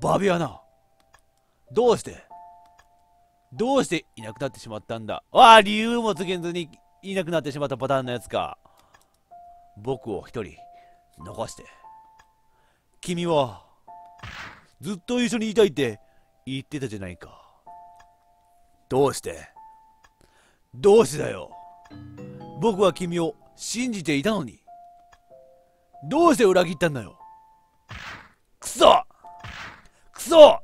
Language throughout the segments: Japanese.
バビアナどうして？どうしていなくなってしまったんだ？ああ理由も告げずにいなくなってしまったパターンのやつか。僕を一人残して。君はずっと一緒にいたいって言ってたじゃないか。どうして？どうしてだよ？僕は君を信じていたのに。どうして裏切ったんだよ？くそ！くそ。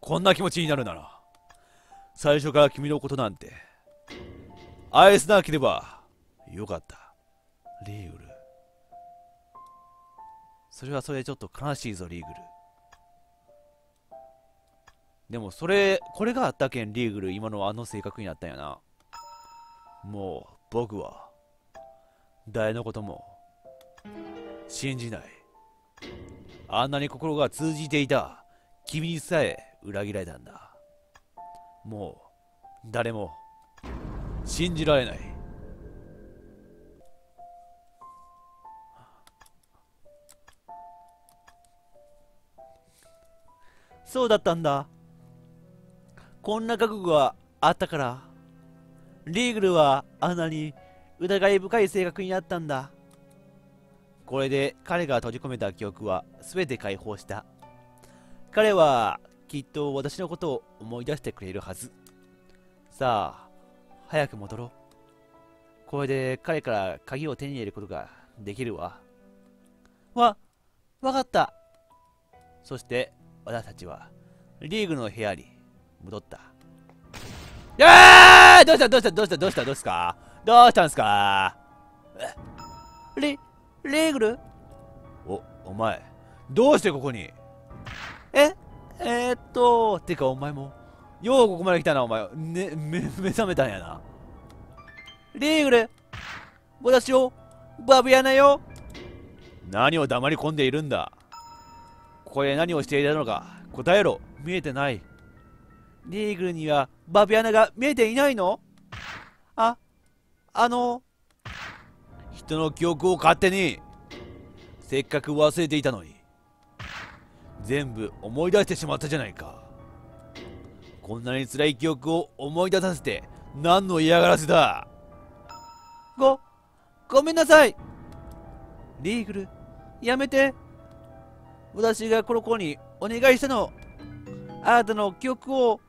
こんな気持ちになるなら最初から君のことなんて愛せなければよかった。リーグル。それはそれでちょっと悲しいぞリーグル。でもそれこれがあったけんリーグル今のあの性格になったんやな。もう僕は誰のことも信じない。あんなに心が通じていた。君にさえ裏切られたんだ。もう誰も信じられない。そうだったんだ。こんな覚悟があったから。リーグルはあんなに疑い深い性格になったんだ。これで彼が閉じ込めた記憶は全て解放した。彼はきっと私のことを思い出してくれるはず。さあ早く戻ろう。これで彼から鍵を手に入れることができるわ。わわかった。そして私たちはリーグの部屋に戻った。えーどうしたどうしたどうしたどうしたどうしたどうしたんすか？リ、リーグル？お、お前、どうしてここに？え？えー、っと、てかお前も、ようここまで来たな、お前。ね、目、目覚めたんやな。リーグル？私を、バブやなよ。何を黙り込んでいるんだ。ここで何をしていたのか答えろ。見えてない。リーグルにはバビアナが見えていないの？あ、あの、人の記憶を勝手に、せっかく忘れていたのに、全部思い出してしまったじゃないか。こんなに辛い記憶を思い出させて、何の嫌がらせだ。ご、ごめんなさい。リーグル、やめて。私がこの子にお願いしたの。あなたの記憶を、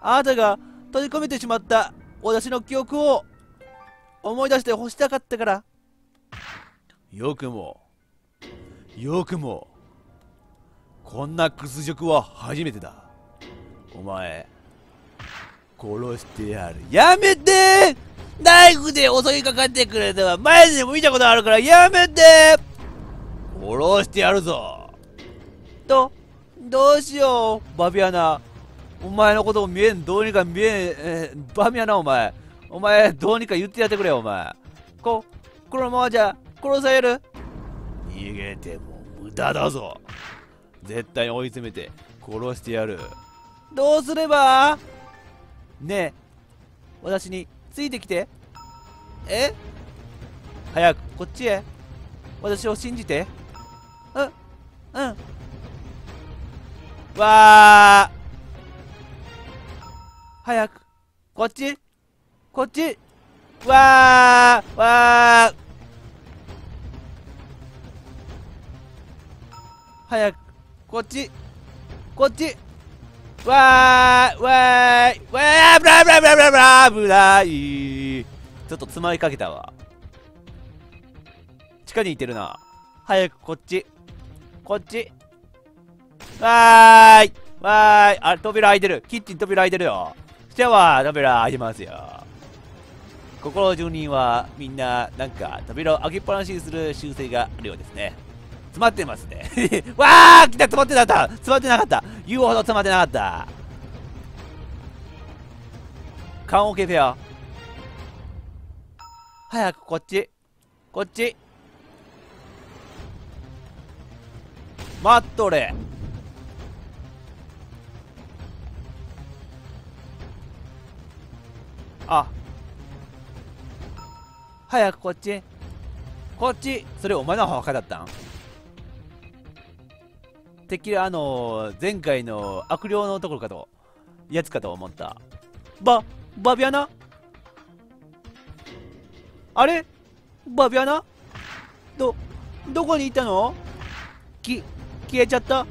あなたが閉じ込めてしまった私の記憶を。思い出して欲したかったから。よくも、よくも、こんな屈辱は初めてだ。お前、殺してやる。やめてナイフで襲いかかってくれたわ。前でも見たことあるからやめて殺してやるぞ。と、どうしよう、バビアナ。お前のことも見えん、どうにか見えん、え、バビアナお前。お前、どうにか言ってやってくれよ、お前。こ、このままじゃ、殺される？逃げても無駄だぞ。絶対に追い詰めて、殺してやる。どうすれば？ねえ、私についてきて。え？早くこっちへ。私を信じて。うん、うん。わー早くこっちこっち。わーわー。早くこっち。こっち。わーわーわーブラブラブラブラブラブラいちょっとつまりかけたわ地下にいてるな早くこっちこっちわーいわーいあ、扉開いてるキッチン扉開いてるよシャワー扉開いてますよここの住人はみんななんか扉を開けっぱなしにする習性があるようですね。詰まってますね。わー来た詰まってなかった。詰まってなかった。言うほど詰まってなかった。缶オケフェア早くこっち。こっち。待っとれ。あ。早くこっち。こっち。それお前の墓だったん？てっきりあの前回の悪霊のところかとやつかと思った。ババビアナ？あれ？バビアナ？どどこに行ったの？き消えちゃった？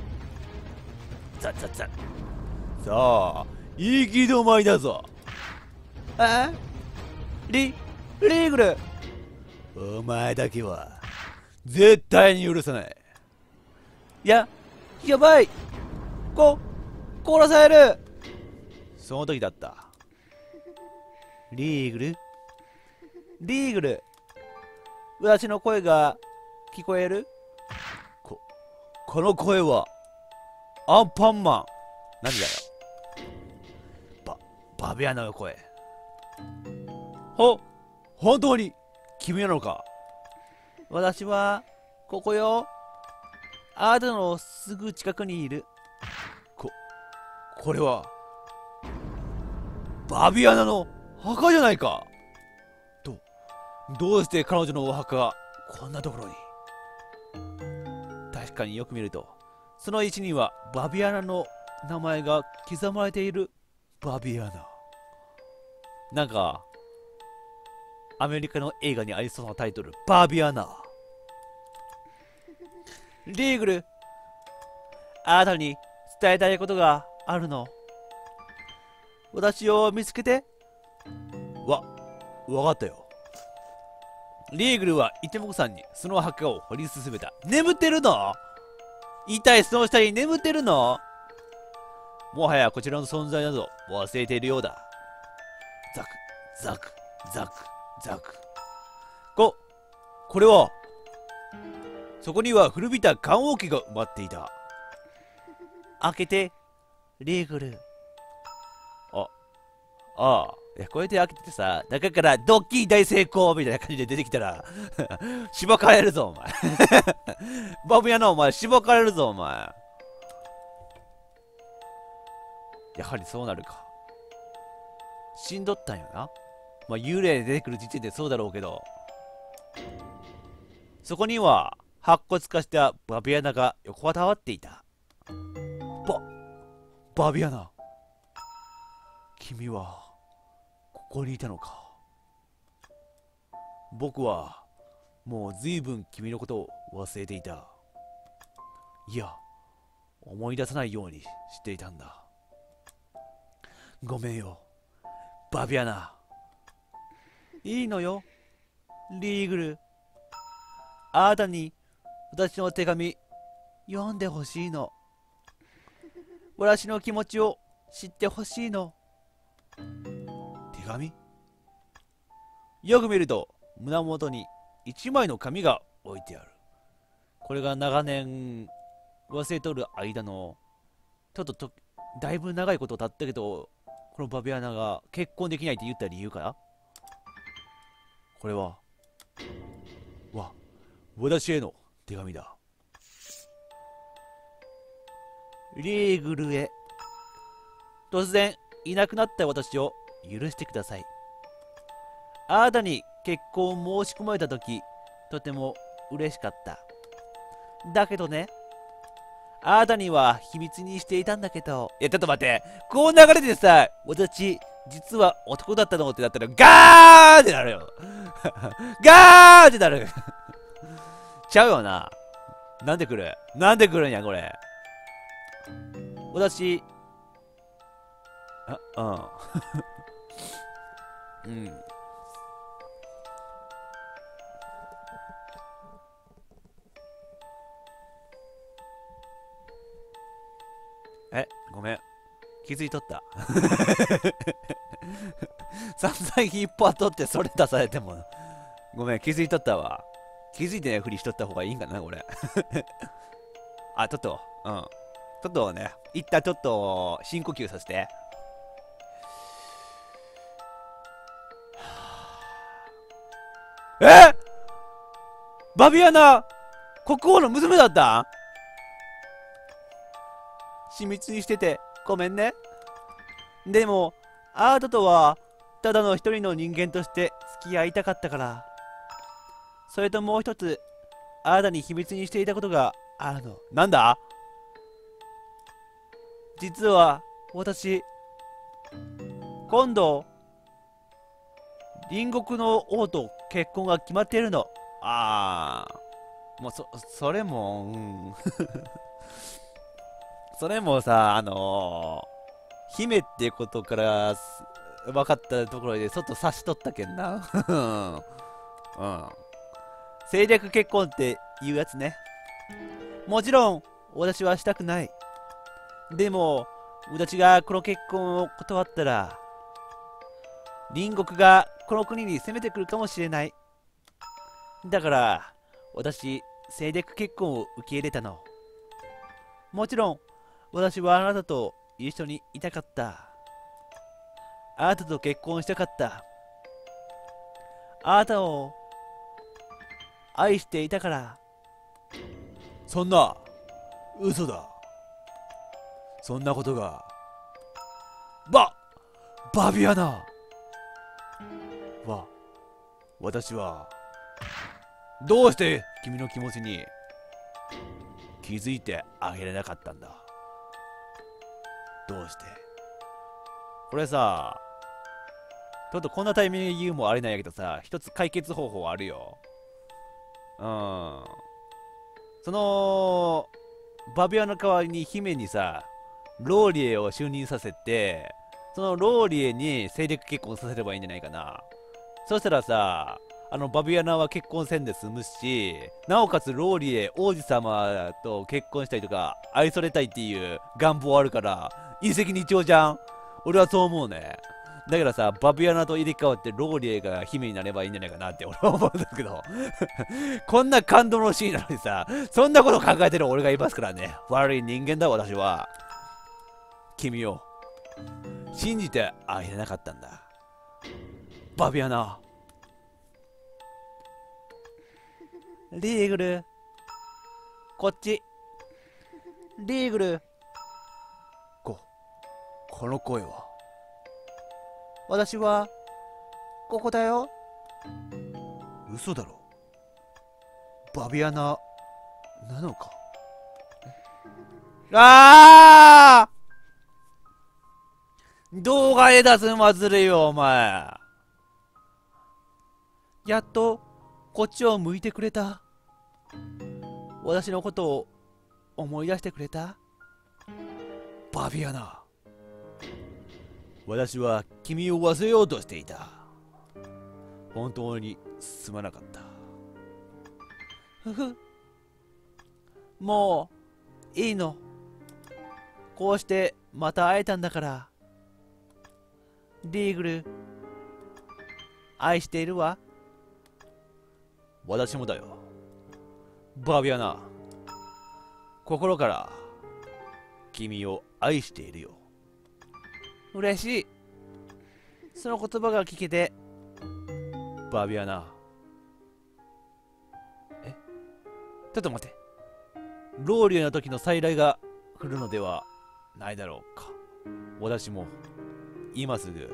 ザザザ。さあ行き止まりだぞ。え？リリーグル？お前だけは絶対に許さない。ややばい。こ殺される。その時だった。リーグル？リーグル。私の声が聞こえる？ここの声はアンパンマン。何だよ。ババビアナの声。ほ本当に？君なのか？私はここよ。あなたのすぐ近くにいる。ここれは？バビアナの墓じゃないか？どどうして彼女のお墓がこんなところに？確かによく見るとその位置にはバビアナの名前が刻まれているバビアナ。なんかアメリカの映画にありそうなタイトルバービアナリーグル。あなたに伝えたいことがあるの。私を見つけて。わ、わかったよ。リーグルは一目散にその墓を掘り進めた。眠ってるの？痛いその下に眠ってるの？もはやこちらの存在など忘れているようだ。ザクザクザク。ザク。ここれはそこには古びた棺桶が埋まっていた。開けてリーグルあ。ああ。いやこうやって開けてさ中からドッキリ大成功みたいな感じで出てきたら しばかれるぞお前。バブヤのお前しばかれるぞお前。やはりそうなるか。死んどったんよな。まあ、幽霊で出てくる時点でそうだろうけど、そこには白骨化したバビアナが横たわっていた。バ、バビアナ。君は、ここにいたのか。僕は、もう随分君のことを忘れていた。いや、思い出さないようにしていたんだ。ごめんよ、バビアナ。いいのよ、リーグル。あなたに私の手紙読んでほしいの。私の気持ちを知ってほしいの。手紙？よく見ると胸元に一枚の紙が置いてある。これが長年忘れとる間のちょっととだいぶ長いこと経ったけどこのバビアナが結婚できないって言った理由かな？これは、わ、私への手紙だ。リーグルへ。突然、いなくなった私を許してください。あなたに結婚を申し込まれたとき、とても嬉しかった。だけどね、あなたには秘密にしていたんだけど、いや、ちょっと待って、こう流れてさ、私、実は男だったのってなったら、ガーってなるよ。ガーってなるちゃうよな。なんで来る？なんで来るんや、これ？私、あ、うん。うん。え、ごめん。気づいとった。散々引っ張っとってそれ出されても、ごめん、気づいとったわ。気づいてないふりしとった方がいいんかな、これ。あ、ちょっと、うん。ちょっとね、一旦ちょっと深呼吸させて。え？バビアナ国王の娘だった秘密にしててごめんね。でも、アートとは、ただの一人の人間として付き合いたかったから。それともう一つ、あなたに秘密にしていたことがあるの。なんだ？実は私今度隣国の王と結婚が決まっているのああもうそそれもうん それもさあのー、姫ってことから分かったところで外差しとったけんな。うん。政略結婚っていうやつね。もちろん私はしたくない。でも私がこの結婚を断ったら隣国がこの国に攻めてくるかもしれない。だから私政略結婚を受け入れたの。もちろん私はあなたと一緒にいたかった。あなたと結婚したかった。あなたを愛していたから。そんな嘘だ。そんなことが。ババビアナ。は私はどうして君の気持ちに気づいてあげれなかったんだ。どうして？これさちょっとこんなタイミングで言うもあれなんやけどさ一つ解決方法あるよ。うん。そのバビアの代わりに姫にさローリエを就任させてそのローリエに政略結婚させればいいんじゃないかな。そしたらさあのバビアナは結婚せんで済むしなおかつローリエ王子様と結婚したりとか愛されたいっていう願望あるから一石二鳥じゃん俺はそう思うねだからさ、バビアナと入れ替わってローリエが姫になればいいんじゃないかなって俺は思うんですけど こんな感動のシーンなのにさ、そんなこと考えてる俺がいますからね。悪い人間だ私は。君を信じてあげれなかったんだ。バビアナ。リーグル。こっち。リーグル。こ、の声は？私は、ここだよ。嘘だろ。バビアナ、なのか？ああ動画で出すまずるよ、お前。やっと、こっちを向いてくれた。私のことを思い出してくれた？バビアナ。私は君を忘れようとしていた。本当にすまなかった。ふふ。もう、いいの。こうしてまた会えたんだから。リーグル、愛しているわ。私もだよ。バービアナ。心から君を愛しているよ。嬉しい。その言葉が聞けて、バビアナ。え？ちょっと待って。ローリュの時の再来が来るのではないだろうか。私も、今すぐ。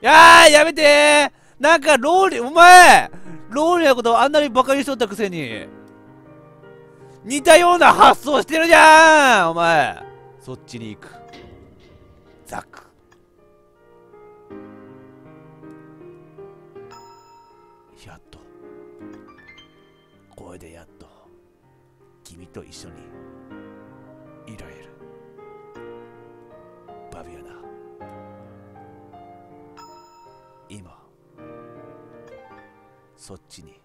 やーやめてなんかローリお前ローリのことあんなにバカにしとったくせに似たような発想してるじゃんお前そっちに行くザク。やっと。これでやっと。君と一緒に。いられるバビアナ。今。そっちに。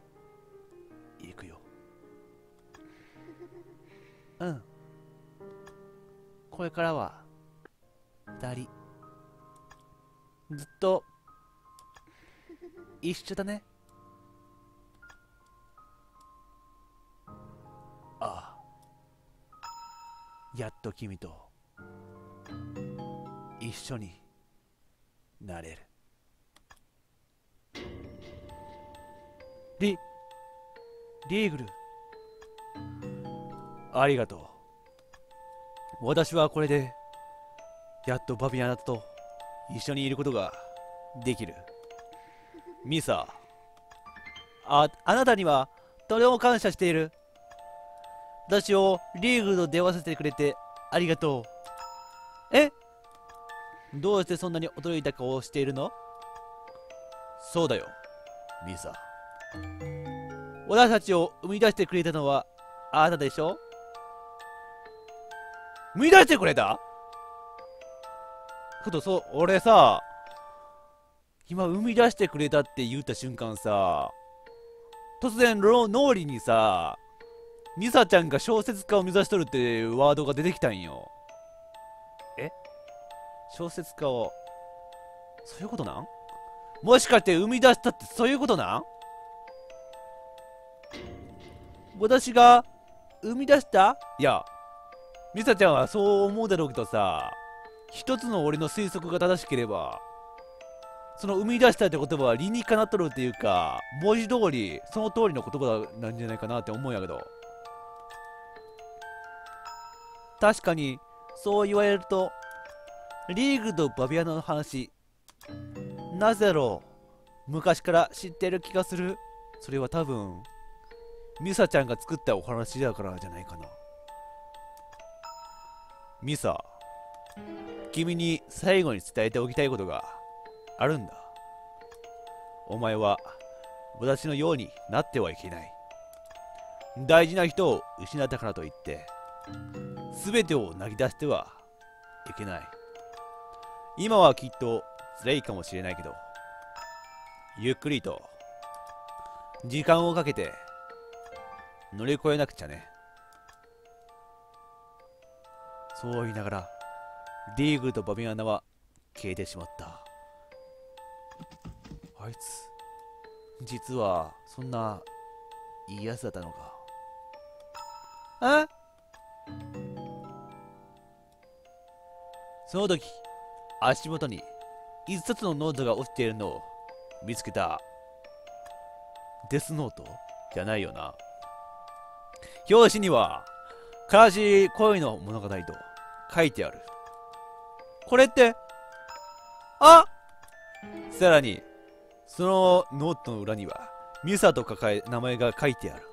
行くよ。うん。これからは一緒だね。ああ。やっと君と一緒になれる。リリーグル。ありがとう。私はこれでやっとバビアナと一緒にいることができる。ミサ、あ、あなたにはとても感謝している。私をリーグと出会わせてくれてありがとう。え？どうしてそんなに驚いた顔をしているの？そうだよ、ミサ。私たちを生み出してくれたのはあなたでしょ？生み出してくれた？ふとそう、俺さ、今生み出してくれたって言った瞬間さ、突然脳裏にさ、ミサちゃんが小説家を目指しとるってワードが出てきたんよ。え？小説家を、そういうことなん？もしかして生み出したってそういうことなん？私が生み出した？いや、ミサちゃんはそう思うだろうけどさ、一つの俺の推測が正しければ、その生み出したって言葉は理にかなっとるっていうか、文字通り、その通りの言葉なんじゃないかなって思うんやけど。確かに、そう言われると、リーグとバビアナの話、なぜだろう昔から知ってる気がする。それは多分、ミサちゃんが作ったお話だからじゃないかな。ミサ、君に最後に伝えておきたいことがあるんだ。お前は私のようになってはいけない。大事な人を失ったからといって、全てを投げ出してはいけない。今はきっと辛いかもしれないけど、ゆっくりと時間をかけて乗り越えなくちゃね。そう言いながら、リーグルとバビアナは消えてしまった。あいつ、実はそんないいやつだったのか。え？その時、足元に一冊のノートが落ちているのを見つけた。デスノートじゃないよな。表紙には、悲しい恋の物語と書いてある。これって、あ？さらに、そのノートの裏には、ミサと抱え、名前が書いてある。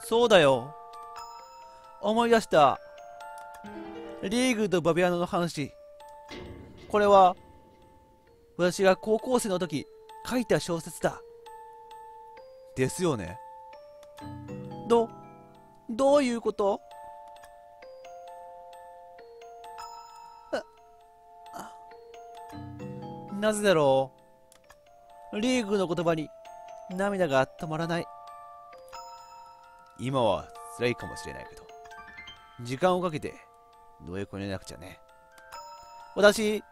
そうだよ。思い出した。リーグルとバビアナの話。これは、私が高校生の時書いた小説だ。ですよね。ど、どういうこと？なぜだろう？リーグの言葉に涙が止まらない。今は辛いかもしれないけど、時間をかけて乗り越えなくちゃね。私、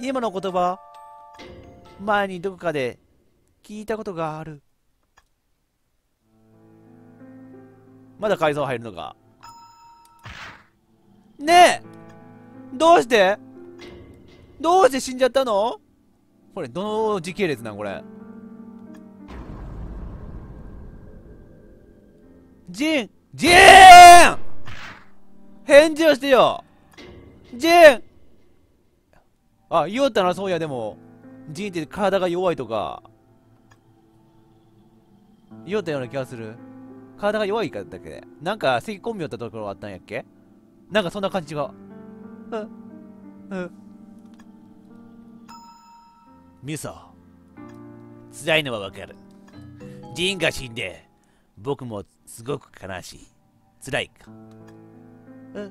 今の言葉、前にどこかで聞いたことがある。まだ改造入るのか。ねえどうして？どうして死んじゃったの？これ、どの時系列なんこれ？ジンジーン返事をしてよジンあ、言おったな、そうや、でも。ジンって体が弱いとか。言おったような気がする。体が弱いかったっけ？なんか、咳込みよったところあったんやっけ？なんかそんな感じが。うん。うん。ミソ。辛いのはわかる。ジンが死んで、僕もすごく悲しい。辛いか。え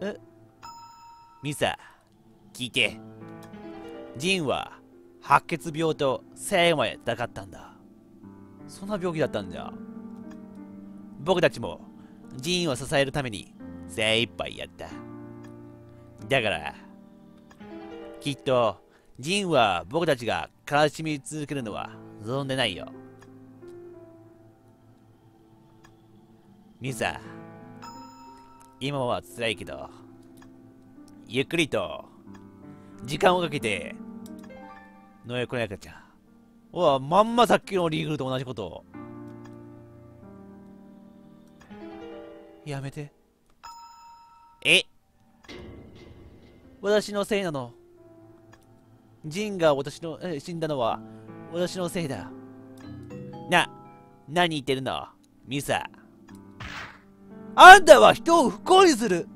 えミサ、聞いて。ジンは白血病と最後まで戦ったんだ。そんな病気だったんだ。僕たちもジンを支えるために精一杯やった。だから、きっとジンは僕たちが悲しみ続けるのは望んでないよ。ミサ、今は辛いけど、ゆっくりと時間をかけて乗り越えなきゃちゃ。うわ、まんまさっきのリーグルと同じことを。やめて。え？私のせいなの？ジンが私の、え死んだのは私のせいだ。な、何言ってるの？ミサ。あんたは人を不幸にする。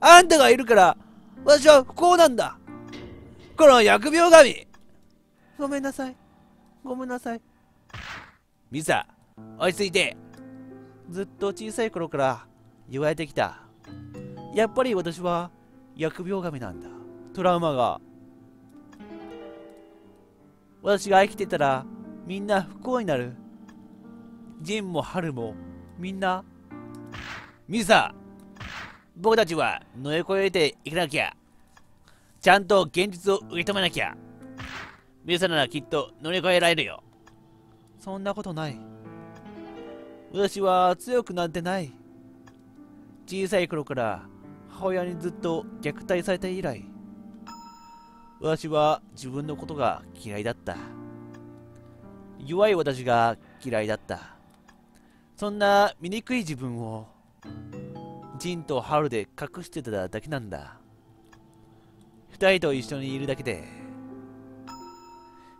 あんたがいるから私は不幸なんだ。この疫病神。ごめんなさい。ごめんなさい。ミサ落ち着いて。ずっと小さい頃から言われてきた。やっぱり私は疫病神なんだ。トラウマが私が生きてたらみんな不幸になる。ジンもハルもみんなミサ。僕たちは乗り越えていかなきゃ。ちゃんと現実を受け止めなきゃ。ミサならきっと乗り越えられるよ。そんなことない。私は強くなんてない。小さい頃から母親にずっと虐待されて以来。私は自分のことが嫌いだった。弱い私が嫌いだった。そんな醜い自分をジンとハルで隠してただけなんだ。二人と一緒にいるだけで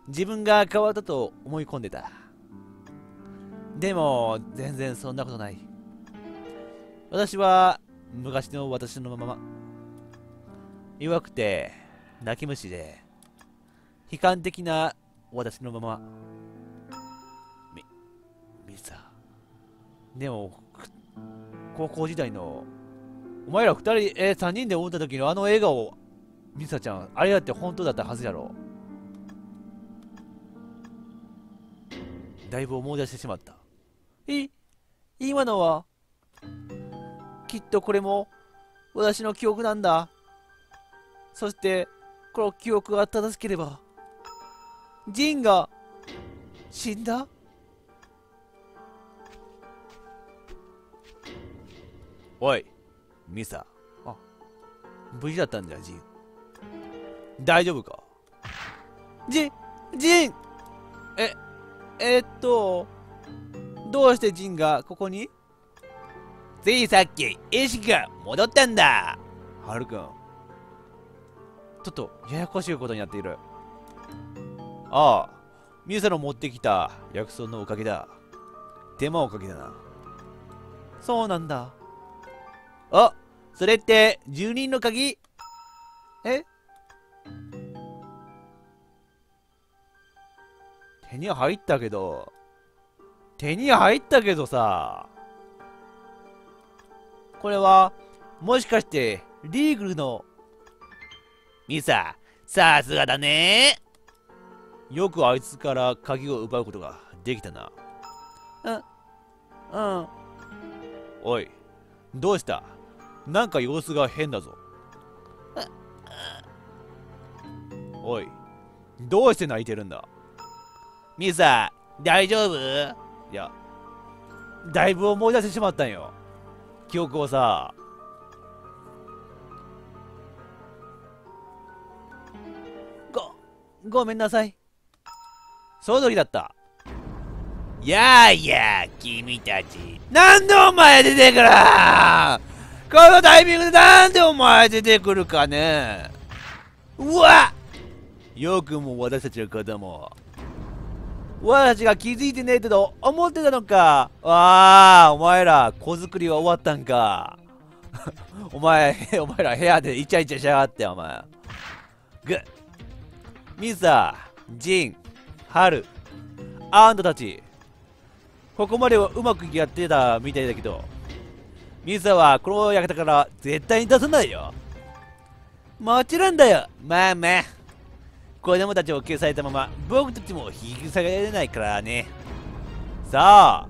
自分が変わったと思い込んでた。でも全然そんなことない。私は昔の私のまま。弱くて泣き虫で悲観的な私のままみミサでも高校時代のお前ら二人えー、3人で会った時のあの笑顔ミサちゃんあれだって本当だったはずやろ。だいぶ思い出してしまった。え今のはきっとこれも私の記憶なんだ。そしてこの記憶が正しければジンが死んだ？おいミサ。あ無事だったんだよジン。大丈夫か？ジジン！ええっとどうしてジンがここに？ついさっき意識が戻ったんだ。ハルくんちょっとややこしいことになっている。ああミューサの持ってきた薬草のおかげだ。手間おかげだな。そうなんだ。あそれって住人の鍵？え？手に入ったけど手に入ったけどさ。これはもしかしてリーグルのミサさすがだね。よくあいつから鍵を奪うことができたな。うんうんおいどうした？なんか様子が変だぞ。おいどうして泣いてるんだ？ミサ大丈夫？いやだいぶ思い出してしまったんよ。記憶をさごめんなさい。その時だった。やあやあ君たち。なんでお前出てくる？このタイミングでなんでお前出てくるかね？うわ！よくも私たちのことも私たちが気づいてねえけど思ってたのか。わあお前ら子作りは終わったんか。お前お前ら部屋でイチャイチャしやがってお前。ぐミサジンハルあんたたち。ここまではうまくやってたみたいだけどミサはこの館から絶対に出さないよ。もちろんだよまあまあ。子供たちを消されたまま僕たちも引き下げられないからね。さあ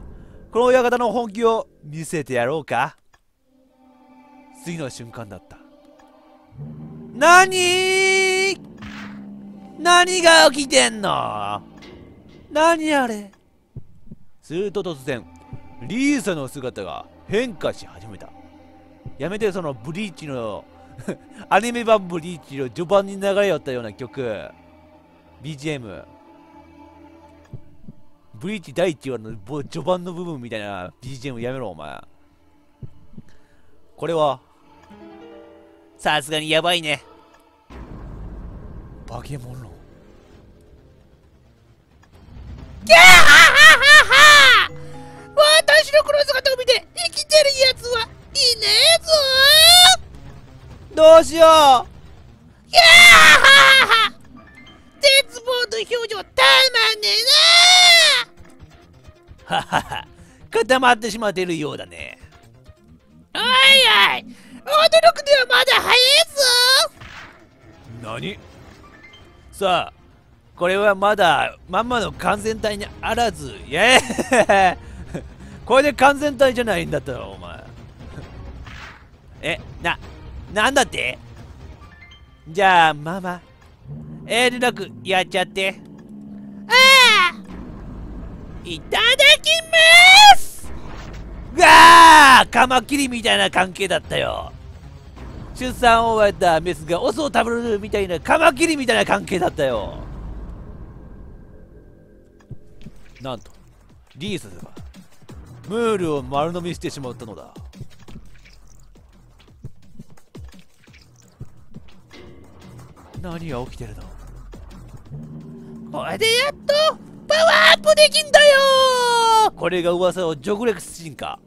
この親方の本気を見せてやろうか。次の瞬間だった。何？何が起きてんの？何あれ？すると突然リーサの姿が変化し始めた。やめてそのブリーチの アニメ版ブリーチの序盤に流れ寄ったような曲。BGM ブリーチ第1話の序盤の部分みたいな BGM やめろお前。これは？さすがにやばいねバケモンロギャーハハハハ私のこの姿を見て生きてるやつはいねえぞ。どうしよう。いやー絶望の表情たまんねえな。ははは。固まってしまっているようだね。おいおい。驚くではまだ早いぞ。何？さあこれはまだまんまの完全体にあらず。いやえこれで完全体じゃないんだったらお前。えななんだって？じゃあママ。遠慮なくやっちゃって。ああいただきます。うわあカマキリみたいな関係だったよ。出産を終えたメスがオスを食べるみたいなカマキリみたいな関係だったよ。なんとリースがムールを丸飲みしてしまったのだ。何が起きてるの？これでやっとパワーアップできんだよ。これが噂をジョグレクス進化。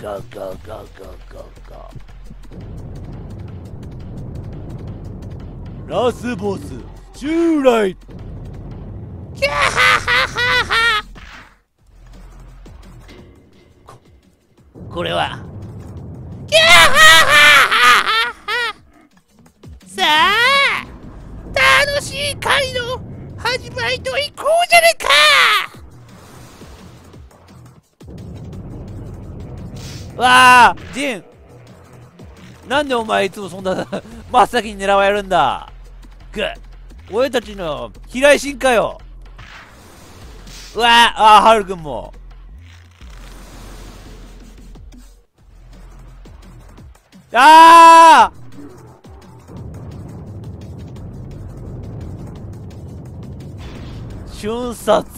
ゴーゴーゴーゴーゴーゴーゴーラスボス襲来。キャハハハハ。ここれは。キャハハハハさあ楽しい狩りの始まりといこうじゃねえか。わあジン。なんでお前いつもそんな 真っ先に狙われるんだ。く俺たちの平井心かよ。うわああーハルくんも。ああ瞬殺。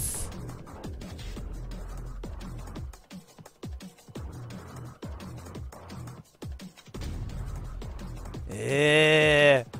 ええー。